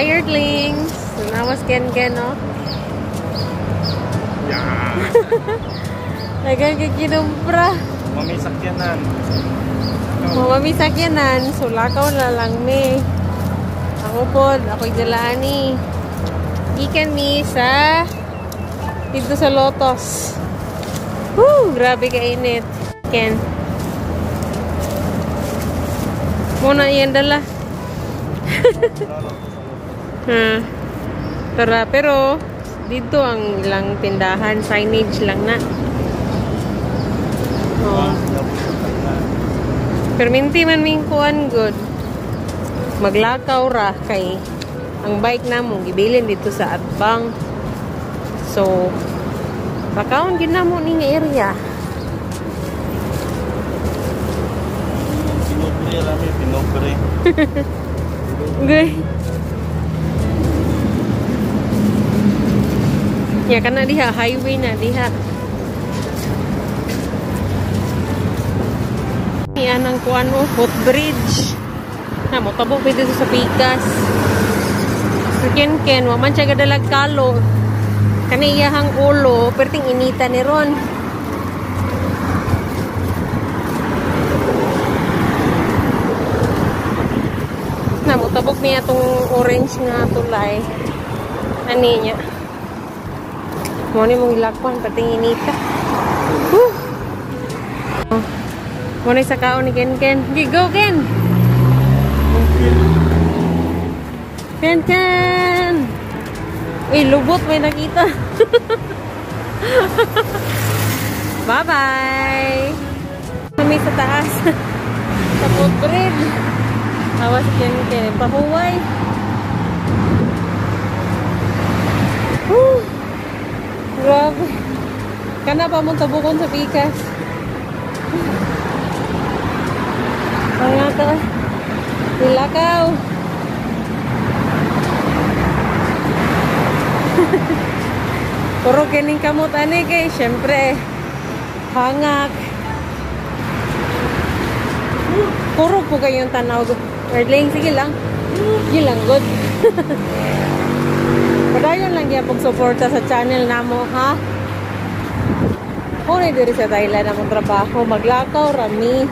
Hi, Earthlings! Nawas Ken Ken, no? Yeah. Nagang kikinumpra. Mami sakyanan. Mamami sakyanan. Sulakaw na lang me. Ako po, ako'y jalani. Ikan mi sa dito sa Lotos. Woo! Grabe kainit. Ken. Muna yan dala. ha. Tara, pero dito ang ilang tindahan, signage lang na. Oh. Perminti man ming kuan good. Maglakaw ra kay ang bike na mo gibilin dito sa Atbang. So, pakaon gid na mo ning area. Pinupre rami, pinupre. Ya kana diha highway na diha. Yan ang kuan mo, footbridge. Na mo tabo pwede sa Pikas. Ken ken wa man siya gadalag kalo. Kani iyahang ulo, perting inita ni ron. Na mo tabok niya tong orange nga tulay. Ani niya. Mo ni mong ilakpan pating inita. Woo! Ni sa kaon ni Ken Ken. Gi go Ken. Ken Ken. Uy, lubot may nakita. Bye-bye. Kami sa taas. sa footbridge. Awas Ken Ken. Pahuway. Woo! Grabe. Kana pa mong tabukon sa pikas. Mga ka. Ilakaw. Puro kining kamot ani kay syempre hangak. Puro po kayong tanaw. Erling, sige lang. Sige lang, good. Padayon lang yan pag-suporta sa channel namo, ha? Kung diri sa Thailand ang trabaho, maglakaw, rami.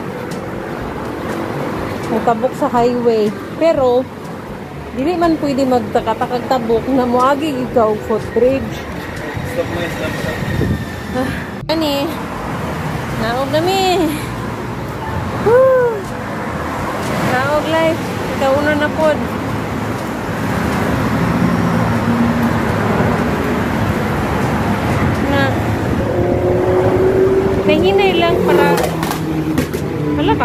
Magtabok sa highway. Pero, dili man pwede magtakatakag tabok na moagi ikaw footbridge. Stop mo stop. Ah, ani. Naog nami. Woo! Naog life. Ikaw una na pod. Na. Nahinay lang para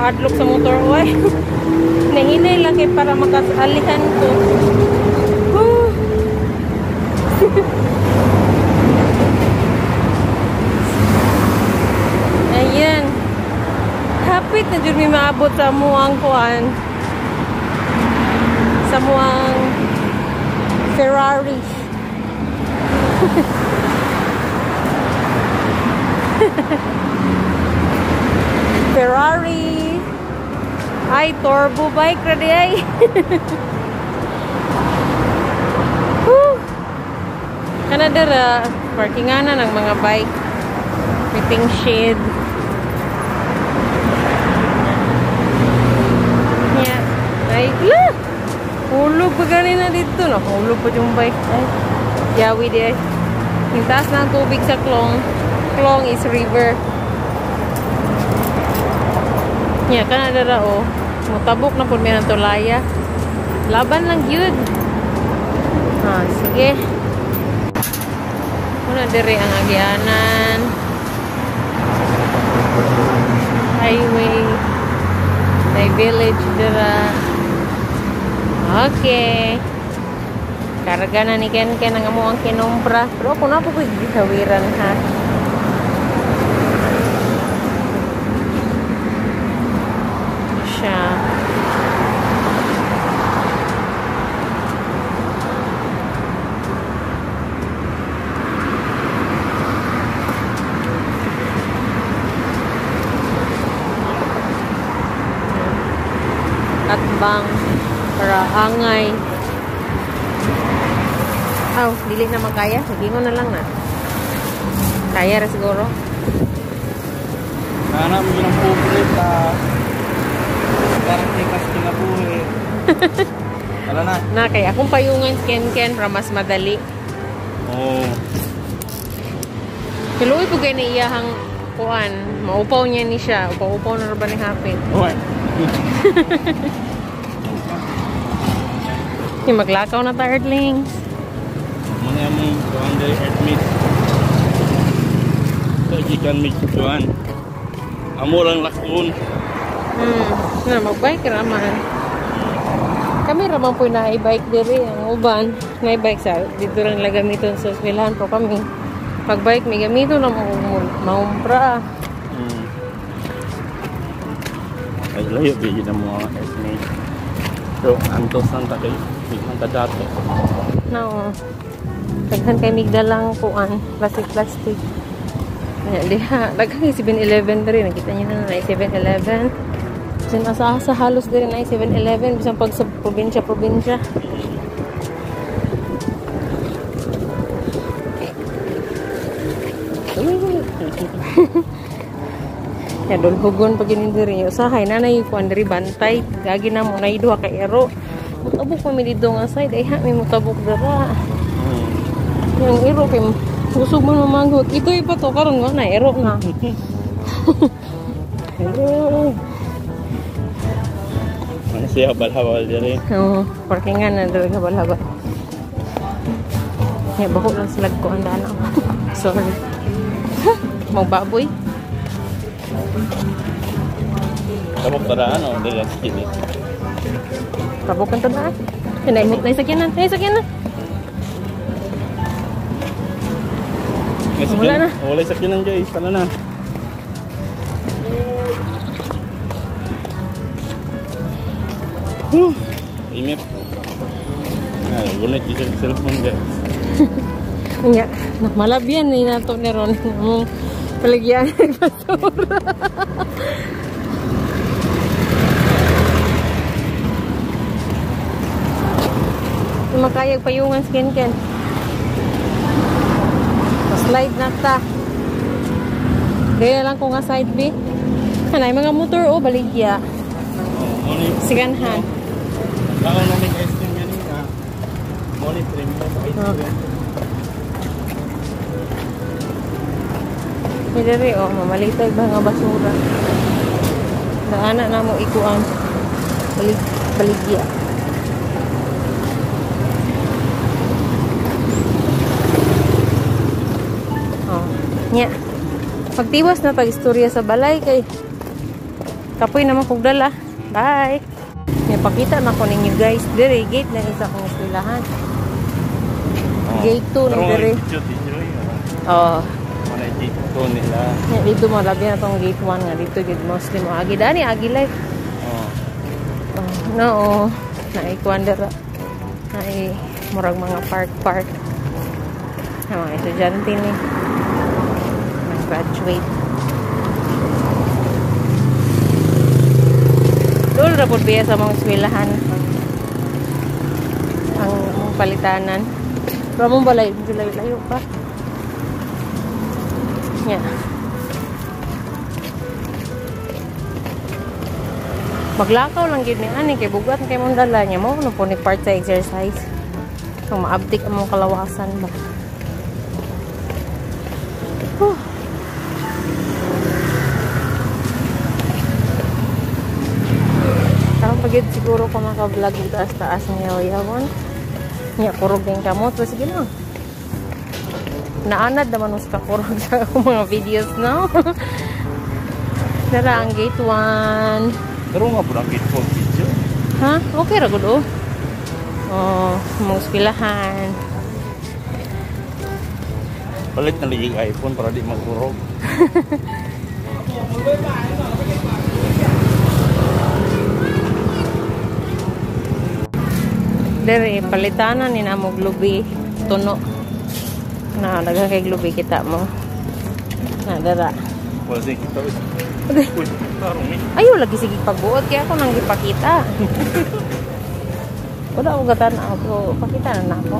wala ka hadlok sa motor oy. Nahinay lang kay para makasalihan ko. Woo! Ayan. Hapit na dyan may maabot sa muang kuan. Sa muang Ferrari. Ferrari. Ay, turbo bike ready ay. Woo! Kanada ra, parkinganan ng mga bike. Fitting shade. Yeah. Ay, la! Hulog pa ganina dito. Nahulog pa yung bike. Ay, yawi di ay. Yung taas ng tubig sa Klong. Klong is river. Yeah, kanada ra oh. Mutabok na po may ng tulaya. Laban lang yun. Ah, sige. Muna diri ang agianan. Highway. May village dira. Okay. Karga na ni Ken Ken ang amo ang kinumpra. Pero ako na po ha. Siya. At bang para angay Aw, dili na makaya. Sige mo na lang na. Kaya ra siguro. Nana mo ng pobre Darating kas kinabuhi. Wala na. Na kaya akong payungan ken ken para mas madali. Oo. Kiluoy po kay ni iyahang kuan. Maupaw niya ni siya. Upaw-upaw na ba ni hapit. Uy. Yung maglakaw na ta earthlings. Muna mo kuhan dahil earth meat. Ito, chicken meat kuhan. Amo lang lakon. Hmm. Na magbike ra man. Kami ra man po na i-bike diri ang uban. Na i-bike sa dito lang lang gamiton sa eskwelahan po kami. Pag bike may gamito na mo maumpra. Hmm. Ay, layo bigyan ng mga earth meat. So, antos lang ta kayo. Bigyan ta dato. No. Daghan kay migdalang kuan, plastic plastic. Ya, diha, daghan kay 7-Eleven diri, nakita niyo na na 7-Eleven. Asa sa halos diri na 7-Eleven bisan pag sa probinsya probinsya. Ya dol hugon pag gini diri. Usahay na nay kuan diri bantay. Gagi na mo nay duha ka ero. Mutabok pa mi dito nga side ay ha mi mutabok dara. Yung ero kay gusto mo mamanggot. Ito iba to karon nga na ero na. Ero. Ano siya habal-habal eh. Oo, parkingan na dali habal-habal. Ya, bako lang sila ko ang daan ako. Sorry. Mau baboy. Tabok tara ano, dahil ang skin eh. Tabukan to na. Naimot na isakyanan. Ay, isakyanan. May sakyan- Wala na. Wala yung sakyanan guys. Tala na. Init. Ay, gunit yung sa cellphone guys. Nga, malabyan ni nato ni Ron. Mong paligyan ng basura. Makayag payungan skin ken. Slide na ta. Gaya lang ko nga side B. Kanay mga motor o baligya. Oh, ano yung... Siganhan. Baka namin ice cream yan eh. ah. Monitoring mo sa ice cream. Midari o, mamalitay ba nga basura. Naana na mo ikuan. Balig, baligya. Oh, nya. Pagtiwas na tag istorya sa balay kay kapoy naman kog dala. Bye. Nya pakita na ko ninyo guys. Dire gate na isa kong eskwelahan. Oh. Gate two ni Pero Dere. ah. Oh. Mga gate two nila. Nya dito mo labi na tong gate 1 nga dito gid Muslim o agi dani agi life. Oh. Oh, no, oh. Naikuan dara. Nai murag mga park park. Na mga estudyante ni. Nag-graduate. Doon ra pud biya sa mga eskwelahan. Ang, ang palitanan. Pero mong balay, sila layo pa. Yeah. Maglakaw lang gid ni ani kay bugat kay mong dala niya mo no po ni part sa exercise. So maabdik ang mong kalawasan ba. Huh. Pagid siguro ko maka-vlog dito taas taas ng yaw-yawan. Nya kurog din kamot pero sige lang. Naanad naman us kakurog sa akong mga videos no. Dara ang gate 1. Pero nga po ang gate four video. Ha? Okay ra gud oh. Oh, mga eskwelahan. Palit na ligig iPhone para di magkurog. Dere palitanan ni namo glubi tuno. Na daghang kay glubi kita mo. Na dara. Wala din kita. Eh. Ayaw lagi sige pagbuot kaya ako nang gipakita. Wala ako gatan ako. Pakita na ako.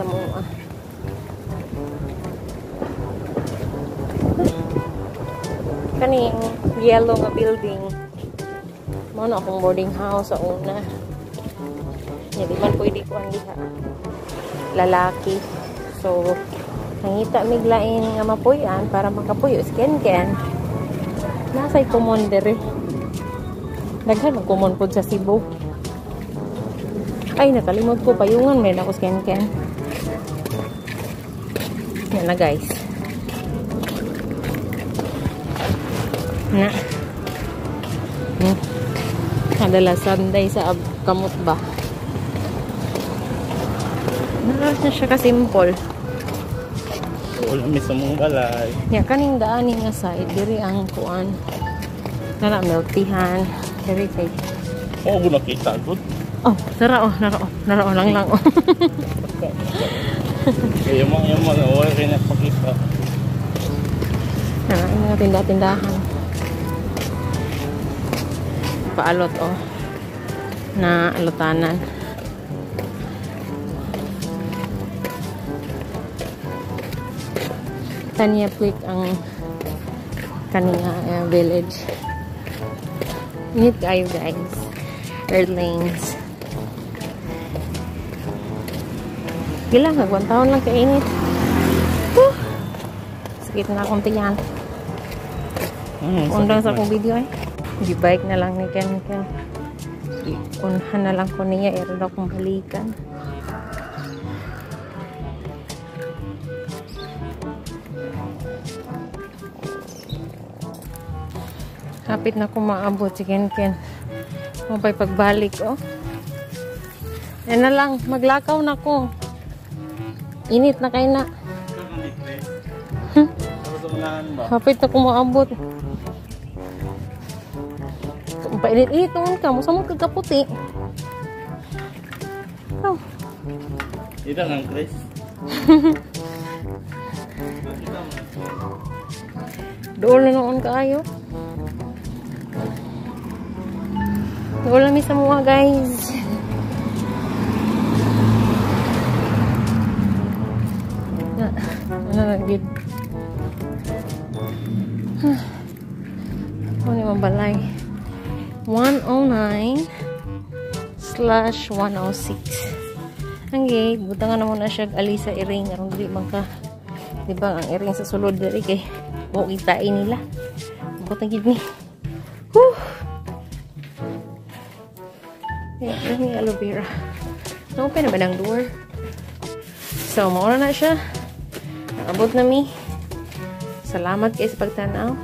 Sa mo ah. Kaning yellow nga building. Mo na akong boarding house sa una. Hindi man pwede ko ang diha. Lalaki. So, nangita miglain nga mapuyan para makapuyo skin ken. Nasay kumon dere. Daghan ang kumon pod sa Cebu. Ay, nakalimot ko payungan may ako skin ken. Yan na guys. Na. Hmm. Adala Sunday sa kamot ba? Naras na siya ka-simple. Wala mi sa mong balay. Ya, kaning daanin nga side, diri ang kuan. Nana, milk teahan. Diri kay. Oo, oh, nakita. Good. Oh, tara oh, nara oh, nara oh lang lang oh. Kaya mo, yung mga wala kayo napakita. Nara, yung mga tinda-tindahan. Paalot oh. Na alutanan. Tanya Quick ang kaniya uh, village. Init kayo guys. Earthlings. Gila, nagwan taon lang kainit. Whew! Sakit na akong tiyan. Hmm, Undang sa akong video eh. Gibike na lang ni Ken Ken. Unhan na lang ko niya. Ero na akong balikan. Kapit na ko maabot si Ken Ken. Mapay pagbalik oh. Yan na lang. Maglakaw na ko. Init na kayo na. Ba? Kapit na ko maabot. Painit-init naman ka. Musa mo kagaputi. Oh. Ito ng Chris. Doon na noon kaayo. Doon lang sa mga guys. Gid. Ano ni mabalay? 109 slash 106. Ang gate, butangan na muna siya ali sa iring. Aron dili man ka. Di ba ang iring sa sulod diri kay mo kitain nila. Butang gid ni. Whew. Eh, may aloe vera. Na-open na ba ng door? So, mauna na siya. Nakabot na mi. Salamat kayo sa pagtanaw.